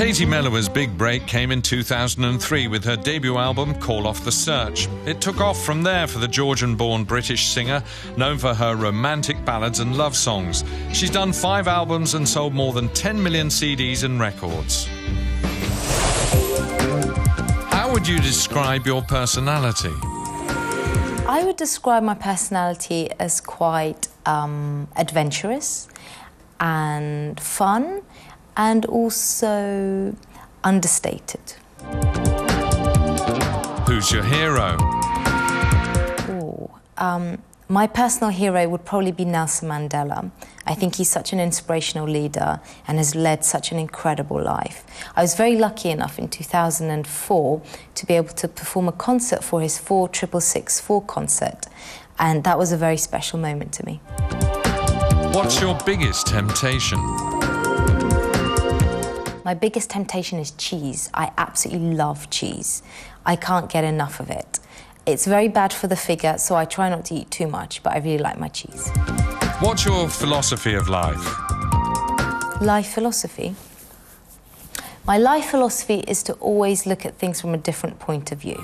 Katie Melua's big break came in 2003 with her debut album Call Off the Search. It took off from there for the Georgian born British singer, known for her romantic ballads and love songs. She's done five albums and sold more than 10 million CDs and records. How would you describe your personality? I would describe my personality as quite um, adventurous and fun and also understated. Who's your hero? Ooh, um, my personal hero would probably be Nelson Mandela. I think he's such an inspirational leader and has led such an incredible life. I was very lucky enough in 2004 to be able to perform a concert for his 4664 concert, and that was a very special moment to me. What's your biggest temptation? My biggest temptation is cheese. I absolutely love cheese. I can't get enough of it. It's very bad for the figure, so I try not to eat too much, but I really like my cheese. What's your philosophy of life? Life philosophy? My life philosophy is to always look at things from a different point of view.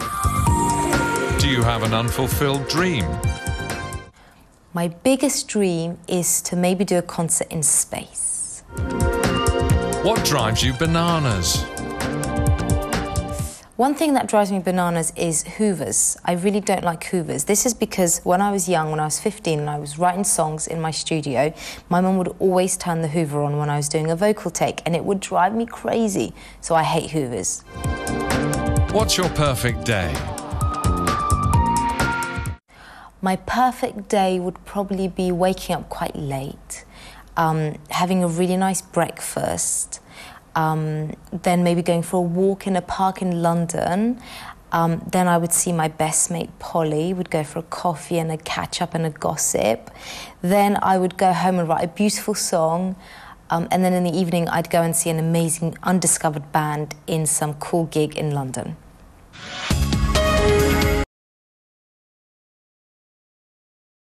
Do you have an unfulfilled dream? My biggest dream is to maybe do a concert in space. What drives you bananas? One thing that drives me bananas is hoovers. I really don't like hoovers. This is because when I was young, when I was 15 and I was writing songs in my studio, my mum would always turn the hoover on when I was doing a vocal take and it would drive me crazy. So I hate hoovers. What's your perfect day? My perfect day would probably be waking up quite late, um, having a really nice breakfast, um, then maybe going for a walk in a park in London. Um, then I would see my best mate Polly, would go for a coffee and a catch up and a gossip. Then I would go home and write a beautiful song. Um, and then in the evening, I'd go and see an amazing undiscovered band in some cool gig in London.